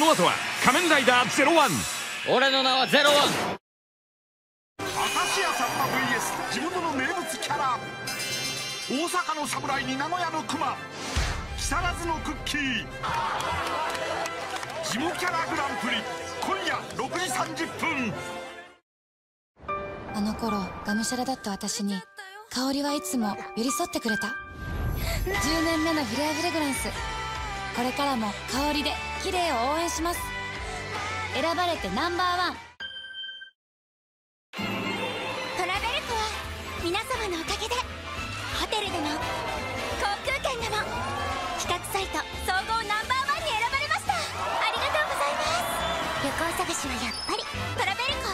その後は仮面ライダーゼロワン。俺の名はゼロワン。明石家さんま VS 地元の名物キャラ。大阪の侍に名古屋の熊。木更津のクッキー。ジモキャラグランプリ。今夜6時30分。あの頃がむしゃらだった私に香りはいつも寄り添ってくれた。10年目のフレアフレグランス。これからも香りで綺麗を応援します。選ばれてナンバーワン。トラベルコは皆様のおかげでホテルでも航空券でも企画サイト総合ナンバーワンに選ばれました。ありがとうございます。旅行探しはやっぱりトラベルコ。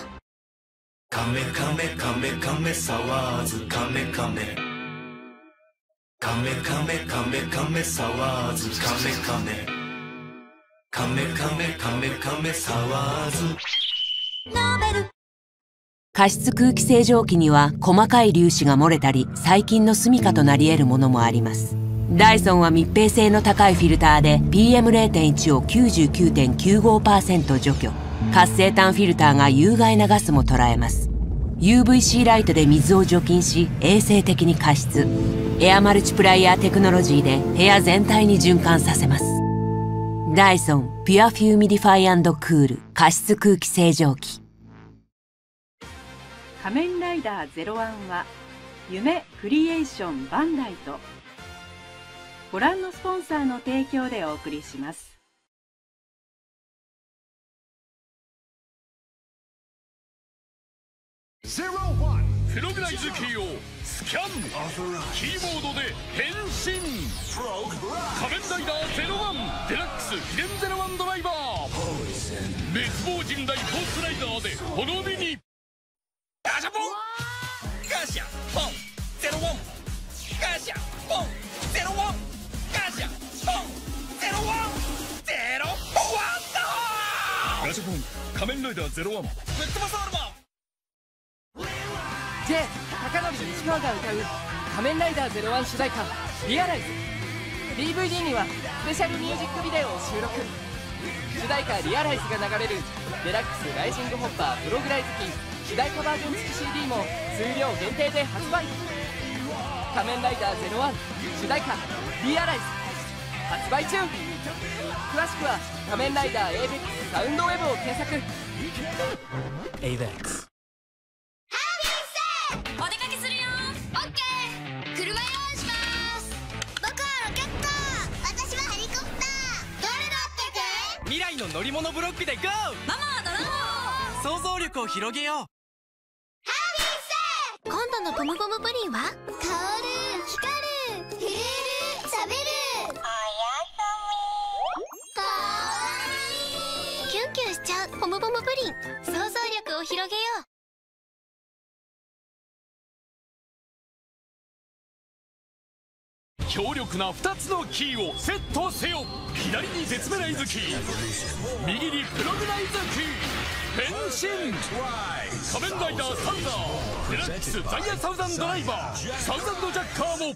カメカメカメカメ騒ずカメカメ。カメカメカメカメ騒ずカメカメ。カメカメカメカメ騒ず。ノーベル。加湿空気清浄機には細かい粒子が漏れたり細菌の住処となり得るものもあります。ダイソンは密閉性の高いフィルターで PM0.1 を99.95%除去。活性炭フィルターが有害なガスも捉えます。UVC ライトで水を除菌し衛生的に加湿。エアマルチプライヤーテクノロジーで部屋全体に循環させます。ダイソンピュアフューミディファイアンドクール加湿空気清浄機。仮面ライダーゼロワンは夢クリエーションバンダイとご覧のスポンサーの提供でお送りします。プログライズキーをスキャン。キーボードで変身。仮面ライダーゼロワンデラックス秘伝ゼロワンドライバー。滅亡人大フォースライダーで滅びに。ガシャポン！ガシャポン！ゼロワン！ガシャポン！ゼロワン！ガシャポン！ゼロワン！ゼロワンだガシャポン仮面ライダーゼロワン。ぶっ飛ばすアルバが歌う「仮面ライダーゼロワン主題歌「リアライズ」DVD にはスペシャルミュージックビデオを収録主題歌「リアライズ」が流れるデラックスライジングホッパープログライズキー主題歌バージョン付き CD も数量限定で発売。仮面ライダーゼロワン主題歌「リアライズ」発売中。詳しくは「仮面ライダー avex サウンドウェブ」を検索。AVEX 未来の乗り物ブロックで GO! ママはドラゴン！想像力を広げよう！今度のポムポムプリンは？香る光る強力な2つのキーをセットせよ。左に絶メライズキー。右にプログライズキー。変身。仮面ライダーサウザー。デラックスザイヤサウザンドライバー。サウザンドジャッカーも。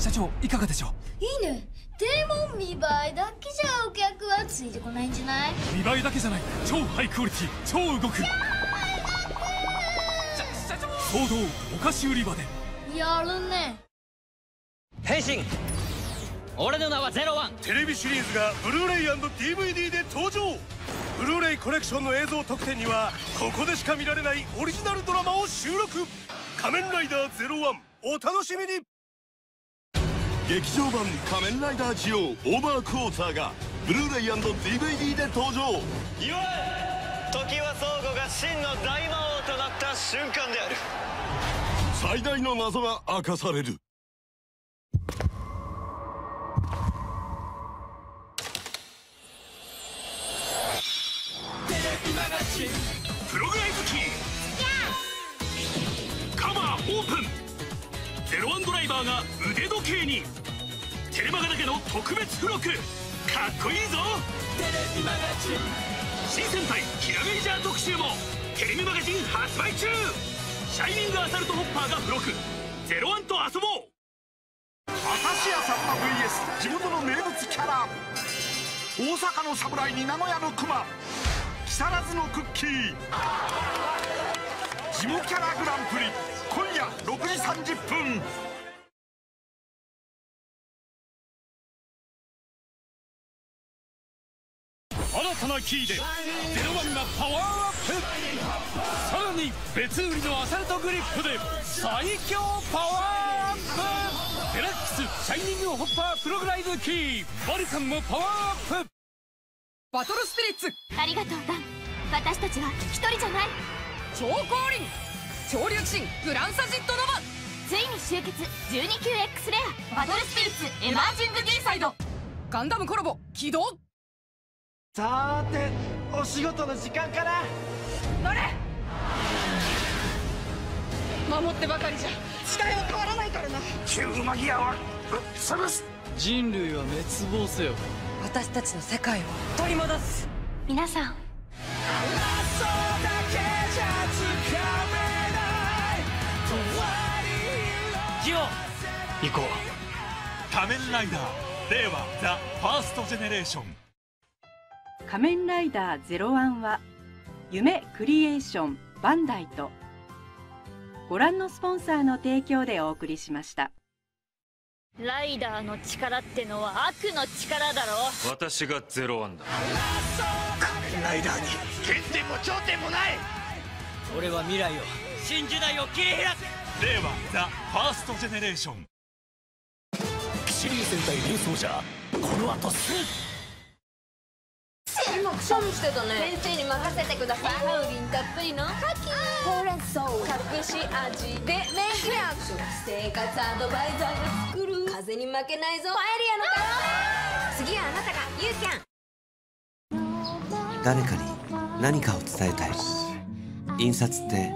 社長いかがでしょう？いいね。でも見栄えだけじゃお客はついてこないんじゃない？見栄えだけじゃない。超ハイクオリティ。超動く。騒動お菓子売り場で。やるね変身。俺の名はゼロワン。テレビシリーズがブルーレイ &DVD で登場。ブルーレイコレクションの映像特典にはここでしか見られないオリジナルドラマを収録。仮面ライダーゼロワンお楽しみに。劇場版仮面ライダージオーオーバークォーターがブルーレイ &DVD で登場。祝え時は相互が真の大魔王となった瞬間である。最大の謎が明かされるプログライズキーカバーオープン。ゼロワンドライバーが腕時計に。テレマガだけの特別付録。かっこいいぞ。テレビマガジン新戦隊キラメイジャー特集も。テレビマガジン発売中。シャイニングアサルトホッパーが付録。ゼロワンと遊ぼう。地元の名物キャラ。大阪の侍に名古屋の熊。木更津のクッキー。ジモキャラグランプリ。今夜6時30分。新たなキーでゼロワンがパワーアップ。さらに別売りのアサルトグリップで最強パワーアップ。デラックスシャイニングホッパープログライズキーバリカンもパワーアップバトルスピリッツありがとうダン。私たちは一人じゃない。超降臨潮流騎士グランサジットノバついに集結。12級 X レアバトルスピリッツエマージング D サイド。ガンダムコラボ。起動。さーてお仕事の時間かな？乗れ。守ってばかりじゃ視界は変わらないからな。ヒューマギアはぶっ潰す。人類は滅亡せよ。私たちの世界を取り戻す。皆さん。ジオ行こう。仮面ライダー令和ザ・ファーストジェネレーション。仮面ライダー01は夢クリエーションバンダイとご覧のスポンサーの提供でお送りしました。ライダーの力ってのは悪の力だろ。私がゼロワンだ。仮面ライダーに原点も頂点もない。俺は未来を新時代を切り開く。令和ザ・ファーストジェネレーション。キシリー戦隊竜奏者。この後すぐ。今くしゃみしてたね。先生に任せてください。ハウリンたっぷりのカキほう隠し味でメイクや食生活アドバイザーが作る。風に負けないぞパエリアのから次はあなたがユーキャン。誰かに何かを伝えたい。印刷って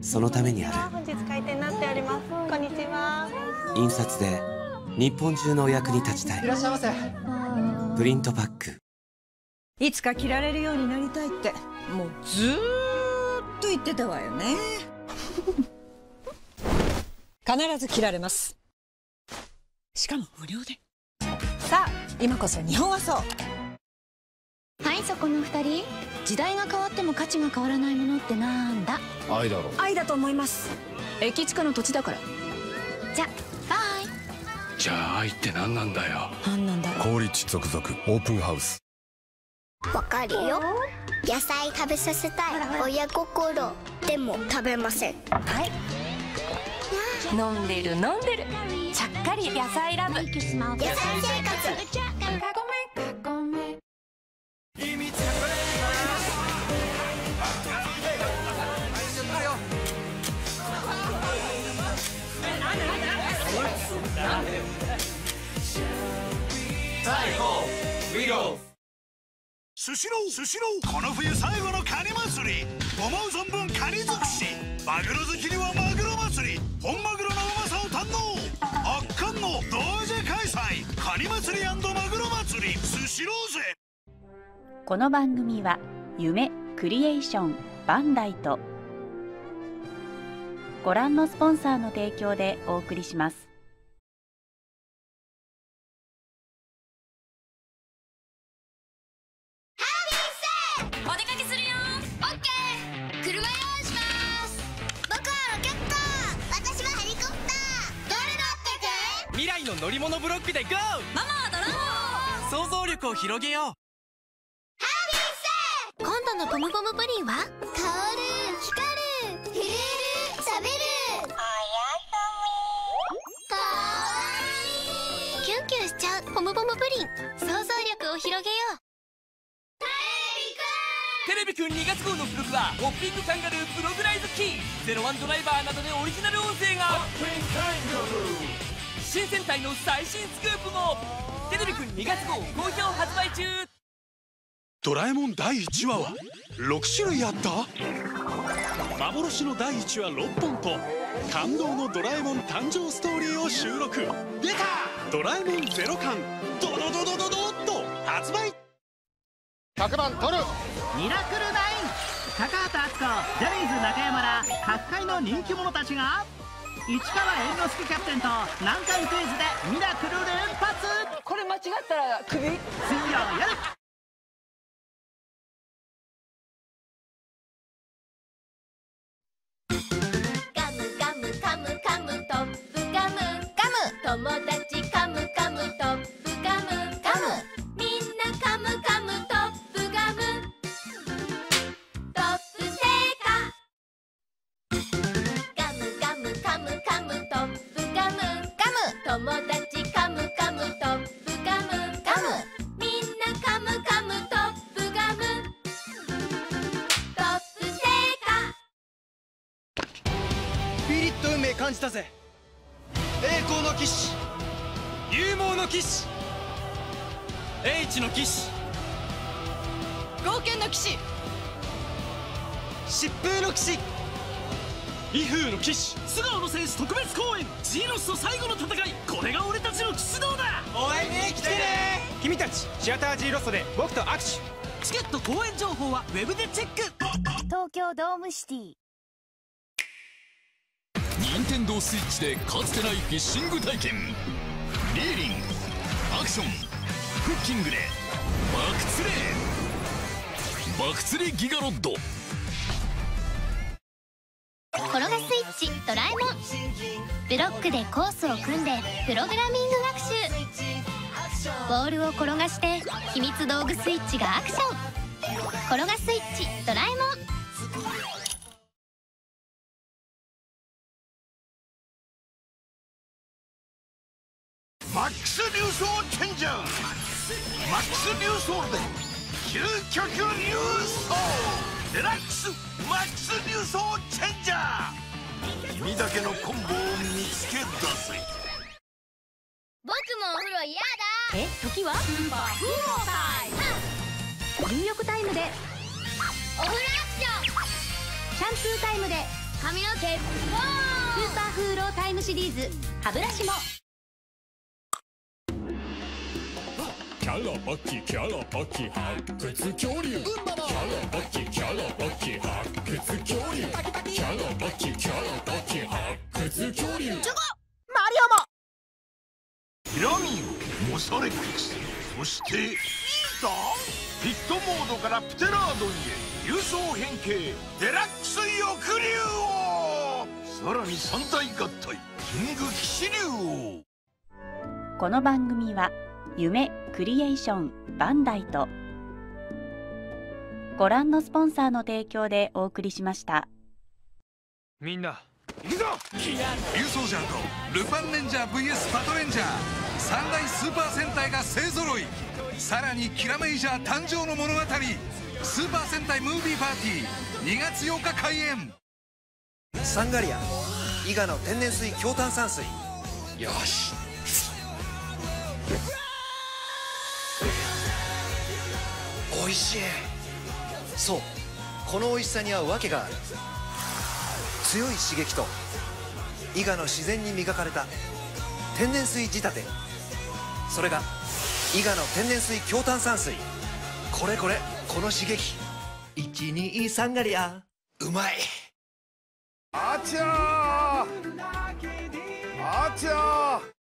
そのためにある。本日開店になっております。こんにちは。印刷で日本中のお役に立ちたい。いらっしゃいませ。プリントパック。いつか着られるようになりたいって。もうずーっと言ってたわよね。必ず着られます。しかも無料で。さあ今こそ日本はそう。はいそこの二人。時代が変わっても価値が変わらないものってなんだ？愛だろ。愛だと思います。駅近の土地だから。じゃバイ。じゃあ愛って何なんだよ。何なんだろう。高立続々。オープンハウス。わかるよ野菜食べさせたい。親心。でも食べません。はい。飲んでる飲んでる。ちゃっかり野菜ラブ野菜生活スシロースシローこの冬最後のカニ祭り。思う存分カニ尽くし。マグロ好きにはマグロ祭り。本マグロのうまさを堪能。圧巻の同時開催。カニ祭りマグロ祭り。スシローぜ。この番組は夢クリエーションバンダイと。ご覧のスポンサーの提供でお送りします。力を広げよう。今度のポムポムプリンは？香る光る震える喋るおやすみかわいいキュンキュンしちゃうポムポムプリン。想像力を広げよう。テレビくん2月号の付録はホッピングカンガループログライズキー。ゼロワンドライバーなどでオリジナル音声が。新戦隊の最新スクープもテレビくん2月号好評発売中。ドラえもん第1話は6種類あった？幻の第1話6本と感動のドラえもん誕生ストーリーを収録。出た！ドラえもんゼロ感ドドドドドドッと！発売。100番取る。ミラクル9高畑敦子ジャニーズ中山ら各界の人気者たちが市川猿之助キャプテンと南海クイズでミラクル連発。これ間違ったらクビ？水曜夜の騎士。英知の騎士。冒険の騎士。疾風の騎士。威風の騎士。素顔の戦士特別公演。ジーロスと最後の戦い。これが俺たちの騎士道だ。応援に来てね。君たちシアター G ロストで僕と握手。チケット公演情報はウェブでチェック。東京ドームシティ。任天堂スイッチでかつてないフィッシング体験。リーリン。グアクション。フッキングで。バク釣れ。バク釣りギガロッド。転がスイッチドラえもん。ブロックでコースを組んでプログラミング学習。ボールを転がして秘密道具スイッチがアクション。転がスイッチドラえもん。ックスチェンジャー。マックスで究極デラックスマックスチェンジャー。君だけのコンボを見つけ出せ。僕もお風呂嫌だ。え？時は？スーパーフー。タイム入浴タイムで。お風呂アクション。シャンプータイムで。髪の毛。スーパーフーロータイムシリーズ。歯ブラシもャラバキキャラバキ発掘恐竜。キャラバキキャラバキ発掘恐竜。キャラバキキャラバキ発掘恐竜。マリオも。ピラミーモサレックスそしてピーターピットモードからプテラードンへ流走変形デラックス翼竜王。さらに三大合体キング騎士竜王。この番組は夢クリエーションバンダイと。ご覧のスポンサーの提供でお送りしました。みんな行くぞ！竜ソージャーとルパンレンジャー VS パトレンジャー三大スーパー戦隊が勢ぞろい。さらにキラメイジャー誕生の物語スーパー戦隊ムービーパーティー2月8日開演。サンガリア伊賀の天然水強炭酸水。よし味しい。そうこの美味しさには訳がある。強い刺激と伊賀の自然に磨かれた天然水仕立て。それが伊賀の天然水強炭酸水。これこれこの刺激。123サンガリアうまい。あちゃー。あちゃー。